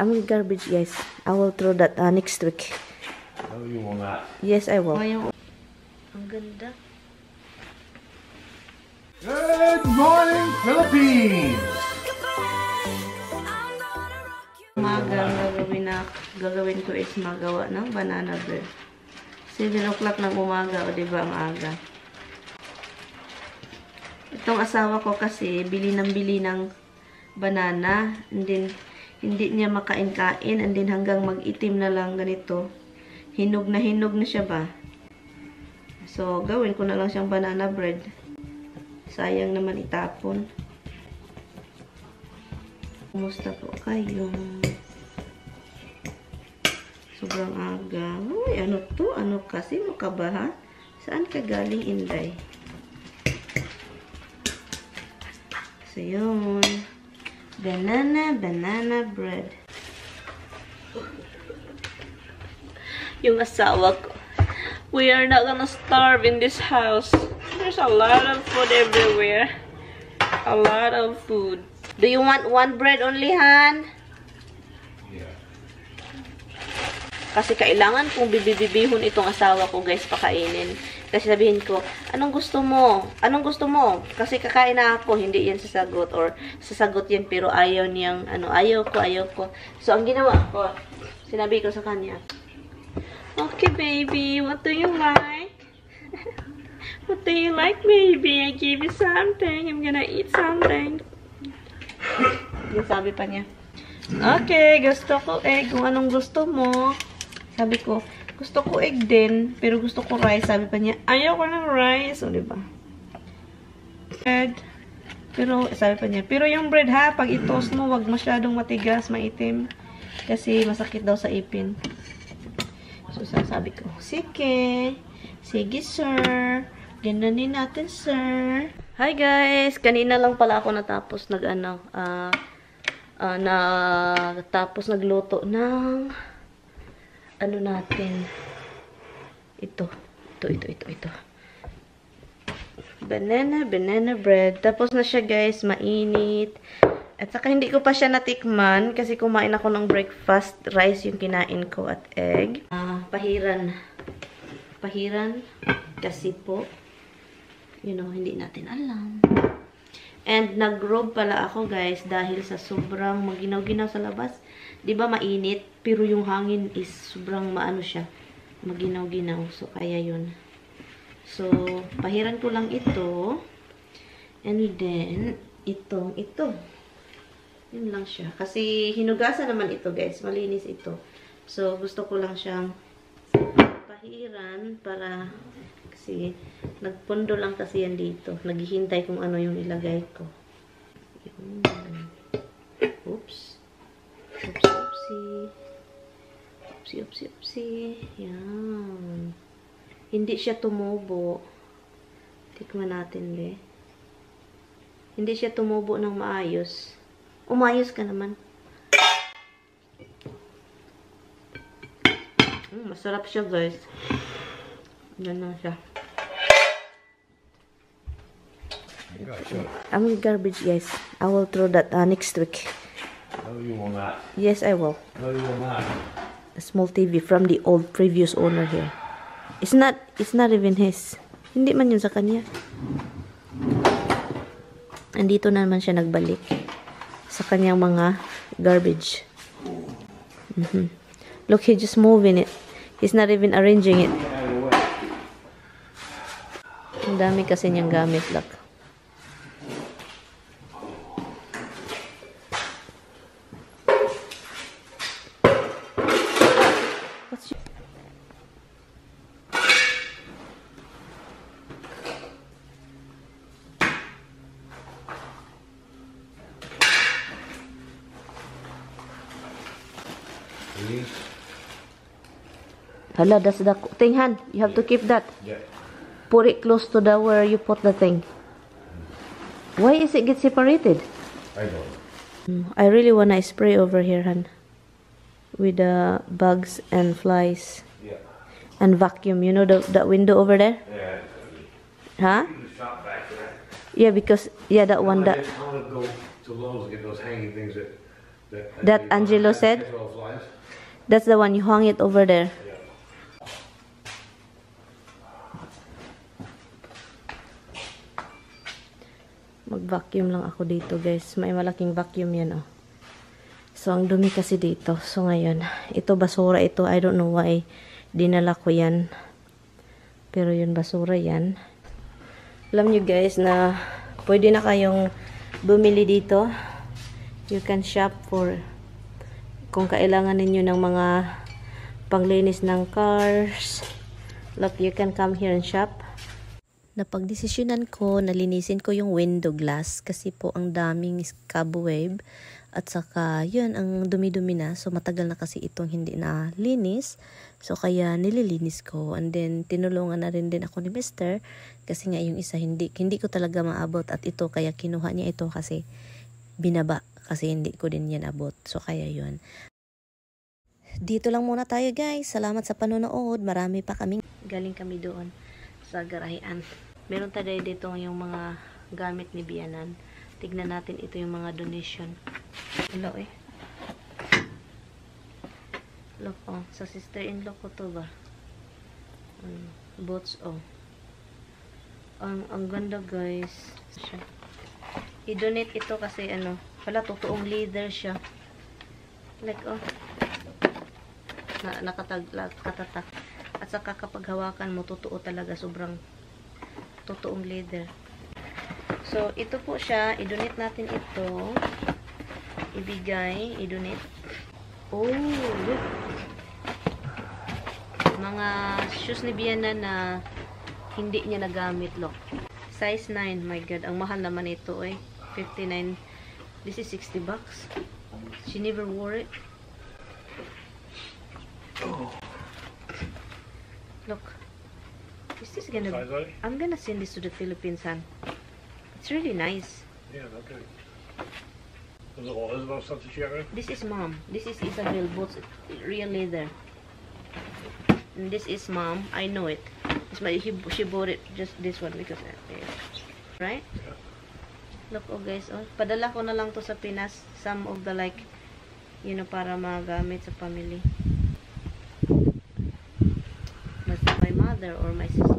I'm garbage, guys. I will throw that uh, next week. No, you will not. Yes, I will. Ang ganda. Good morning, Philippines! Umaga, ang gagawin, na, gagawin ko is magawa ng banana bread. 7 o'clock ng umaga, o diba ang aga. Itong asawa ko kasi, bili ng bili ng banana. And then, hindi niya makain-kain. And then, hanggang mag-itim na lang ganito. Hinog na hinog na siya ba? So, gawin ko na lang siyang banana bread. Sayang naman itapon. Kumusta po kayo? Sobrang aga. Uy, ano to? Ano kasi? Makabaha? Saan ka galing, Inday? So, yun. Banana, banana bread. Yung asawa ko. We are not gonna starve in this house. There's a lot of food everywhere. A lot of food. Do you want one bread only, Han? Yeah. Kasi kailangan kong bibibibihon itong asawa ko, guys, pakainin. Kasi sabihin ko, anong gusto mo? Anong gusto mo? Kasi kakain na ako, hindi yan sasagot. Or sasagot yan, pero ayaw niyang, ano, ayaw ko, ayaw ko. So, ang ginawa ko, sinabi ko sa kanya, Okay, baby, what do you like? what do you like, baby? I give you something. I'm gonna eat something. Yung sabi pa niya, Okay, gusto ko egg. Kung anong gusto mo. Sabi ko, gusto ko egg din. Pero gusto ko rice. Sabi pa niya, ayaw ko ng rice. O, diba? Bread. Pero, sabi pa niya, pero yung bread ha, pag itos mo, wag masyadong matigas, maitim. Kasi masakit daw sa ipin. So, sasabi ko, sige. Sige, sir. Gananin natin, sir. Hi, guys. Kanina lang pala ako natapos nag, ano, ah, ah, na tapos nagluto ng ano natin? Ito. Ito ito ito ito. Banana banana bread. Tapos na siya guys. Mainit. At saka hindi ko pa siya natikman kasi kumain ako ng breakfast. Rice yung kinain ko at egg. Ah, pahiran. Pahiran kasi po. You know hindi natin alam And nag-robe pala ako guys dahil sa sobrang maginaw-ginaw sa labas. 'Di ba mainit pero yung hangin is sobrang maano siya, maginaw-ginaw. So kaya 'yun. So pahiran ko lang ito. And then itong ito. Yun lang siya. Kasi hinugasan naman ito guys. Malinis ito. So gusto ko lang siyang pahiran para kasi nagpundo lang kasi yan dito. Naghihintay kung ano yung ilagay ko. Yun. Oops. Oops, oopsie. Oopsie, oopsie, oopsie. Yan. Hindi siya tumubo. Tikman natin, le. Hindi siya tumubo ng maayos. Umayos ka naman. Mm, masarap siya, guys. Ganun siya. I'm with garbage, guys. I will throw that uh, next week. No, you will not. Yes, I will. No, you will not. A small TV from the old previous owner here. It's not, it's not even his. Hindi man yun sa kanya. Andito na naman siya nagbalik. Sa kanyang mga garbage. Mhm. Look, he just moving it. He's not even arranging it. Get out of the way. Ang dami kasi niyang gamit. Please. Hala, that's the thing, Han. You have to keep that. Yeah. Put it close to the where you put the thing. Why is it get separated? I don't. Mm, I really wanna spray over here, Han. With the bugs and flies. Yeah. And vacuum. You know the that window over there? Yeah. Huh? Shop back there. Yeah, because yeah, that one I that just want to go to Lowe's and get those hanging things that That Angelo said? That's the one you hung it over there. Mag-vacuum lang ako dito, guys. May malaking vacuum yan, oh. So, ang dumi kasi dito. So, ngayon, ito basura ito. I don't know why dinala ko yan. Pero yun, basura yan. Alam nyo, guys, na pwede na kayong bumili dito. You can shop for kung kailangan ninyo ng mga panglinis ng cars. Look, you can come here and shop. Napagdesisyonan ko, nalinisin ko yung window glass kasi po ang daming cobweb at saka yun, ang dumi-dumi na. So matagal na kasi itong hindi na linis. So kaya nililinis ko and then tinulungan na rin din ako ni Mr. Kasi nga yung isa hindi, hindi ko talaga maabot at ito kaya kinuha niya ito kasi binaba kasi hindi ko din yan abot. So kaya yun. Dito lang muna tayo guys. Salamat sa panonood. Marami pa kaming galing kami doon sa garahean. Meron tayo dito yung mga gamit ni Bianan. Tignan natin ito yung mga donation. Hello eh. Look oh, sa sister-in-law ko to ba? Um, boots oh. Ang, ang ganda guys. Siya. I-donate ito kasi ano, pala totoong leather siya. Like oh. Na, nakatag, nakatatak. At saka kapag hawakan mo, totoo talaga. Sobrang totoong leather. So, ito po siya. I-donate natin ito. Ibigay. I-donate. Oh, look. Mga shoes ni Biana na hindi niya nagamit, look. Size 9. My God, ang mahal naman ito, eh. 59. This is 60 bucks. She never wore it. Look. Is this gonna... Eight? I'm gonna send this to the Philippines, son. It's really nice. Yeah, okay. Was it all Isabel stuff that she got rid of? This is mom. This is Isabel boots, real leather. And this is mom. I know it. It's my, he, she bought it just this one because uh, right. Yeah. Look, oh guys, oh, padala ko na lang to sa Pinas. Some of the like, you know, para magamit sa family. Basta my mother or my sister.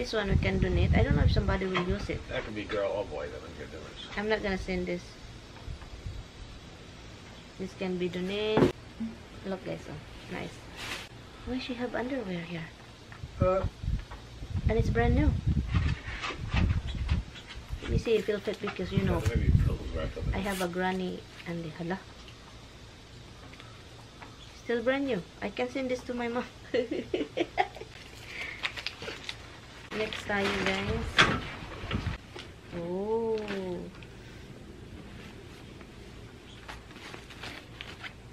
This, one we can donate. I don't know if somebody will use it. That could be girl or boy, that make a difference. I'm not gonna send this. This can be donated. Look guys, oh, nice. Why she have underwear here? Uh, And it's brand new. Let me see if it'll fit because you know maybe pillows wrapped up in I have a granny and the hala. Still brand new. I can send this to my mom. Next tayo guys. Oh.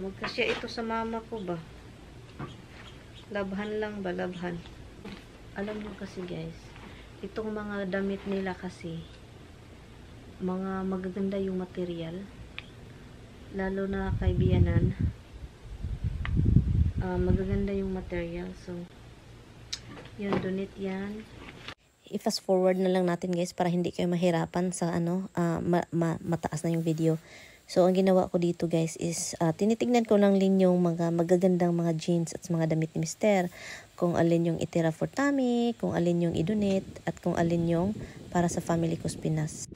Magkasya ito sa mama ko ba? Labhan lang ba? Labhan. Alam nyo kasi guys, itong mga damit nila kasi, mga magaganda yung material. Lalo na kay Bianan. Ah, magaganda yung material. So, yun, donate yan. I-fast forward na lang natin guys para hindi kayo mahirapan sa ano, ah, ma- ma- mataas na yung video. So, ang ginawa ko dito guys is ah, tinitignan ko lang din yung mga magagandang mga jeans at mga damit ni Mister. Kung alin yung itira for tummy, kung alin yung idonate, at kung alin yung para sa family ko Pinas.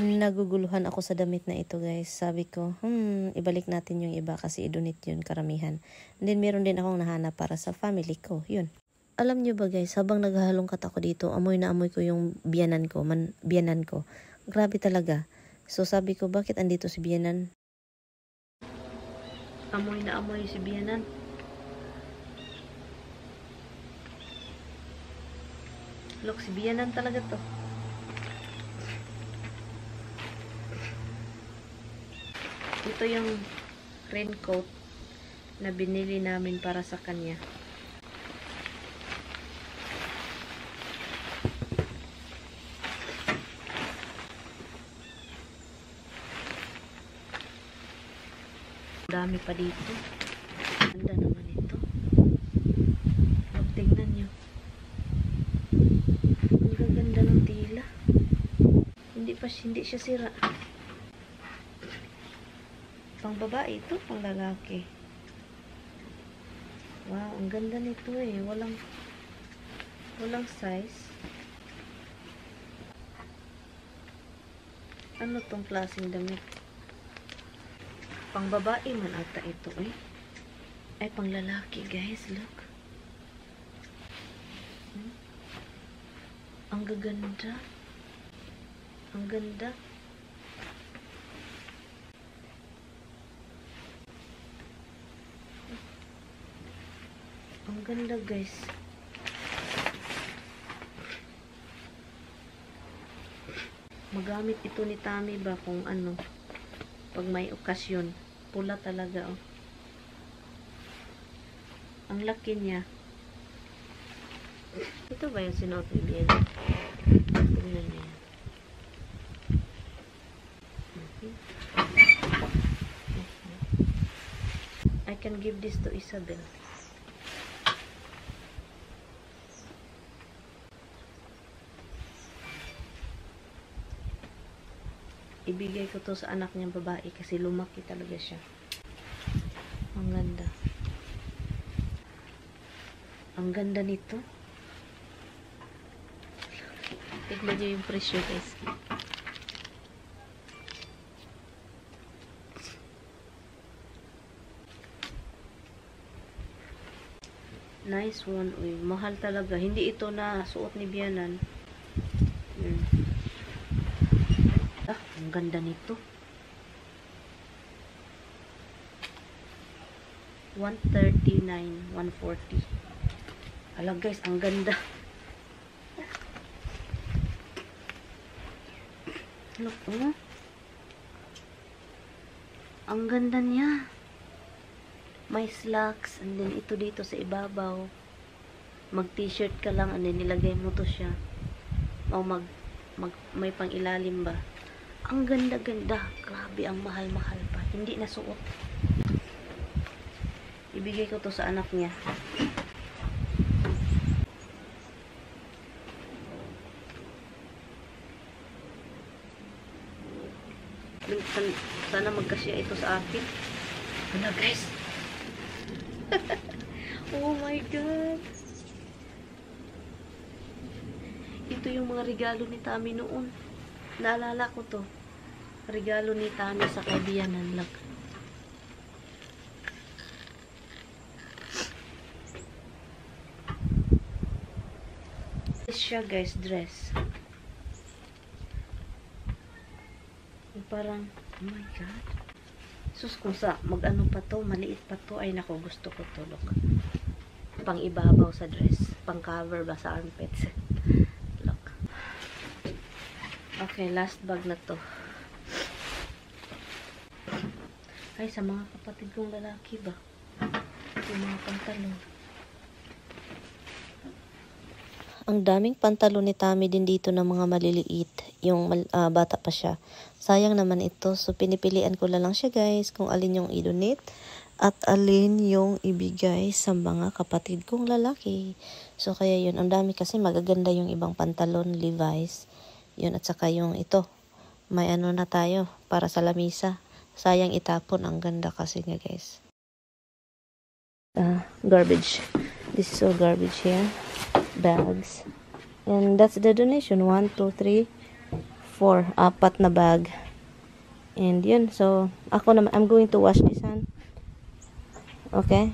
Naguguluhan ako sa damit na ito guys. Sabi ko, hmm, ibalik natin yung iba kasi idonate yun karamihan. And then meron din akong nahanap para sa family ko. Yun. Alam nyo ba guys, habang naghahalongkat ako dito, amoy na amoy ko yung biyanan ko, man, biyanan ko. Grabe talaga. So sabi ko, bakit andito si biyanan? Amoy na amoy si biyanan. Look, si biyanan talaga to. Ito yung raincoat na binili namin para sa kanya. Dami pa dito. Ganda naman ito. Huwag tingnan nyo. Ang gaganda ng tila. Hindi pa Hindi siya sira. Pang babae ito, pang lalaki. Wow, ang ganda nito eh. Walang walang size. Ano tong klaseng damit? Pang babae man ata ito eh. Ay, pang lalaki guys, look. Hmm? Ang gaganda. Ang ganda. Ang ganda guys. Magamit ito ni Tami ba kung ano. Pag may okasyon. Pula talaga oh. Ang laki niya. Ito ba yung sinuot ni Bien? Tingnan niya. I can give this to Isabel. Ibigay ko to sa anak niyang babae kasi lumaki talaga siya. Ang ganda. Ang ganda nito. Tignan niyo yung presyo guys. Nice one. Uy, mahal talaga. Hindi ito na suot ni Bianan. Hmm. Ah, ang ganda nito. 139, 140. Alam guys, ang ganda. Look, oh. Ang ganda niya. May slacks, and then ito dito sa ibabaw. Mag t-shirt ka lang, and then nilagay mo to siya. O mag, mag may pang ilalim ba. Ang ganda-ganda. Grabe, ang mahal-mahal pa. Hindi na suot. Ibigay ko to sa anak niya. San- Sana magkasya ito sa akin. Ano guys? oh my God. Ito yung mga regalo ni Tami noon. Naalala ko to. Regalo ni Tami sa kaibiyanan lang. Dress siya guys, dress. Parang, oh my God. Sus, kung sa mag-ano pa to, maliit pa to, ay nako, gusto ko to, look. Pang ibabaw sa dress. Pang cover ba sa armpits. look. Okay, last bag na to. Ay, sa mga kapatid kong lalaki ba? Yung mga pantalon. Ang daming pantalon ni Tami din dito ng mga maliliit. Yung ah, bata pa siya. Sayang naman ito. So, pinipilian ko lang siya guys kung alin yung i-donate at alin yung ibigay sa mga kapatid kong lalaki. So, kaya yun. Ang dami kasi magaganda yung ibang pantalon, Levi's. Yun, at saka yung ito. May ano na tayo para sa lamisa. Sayang itapon. Ang ganda kasi nga guys. Ah, garbage. This is all garbage here. Bags. And that's the donation. 1, 2, 3, 4. Apat na bag. And yun. So, ako naman, I'm going to wash this hand. Okay?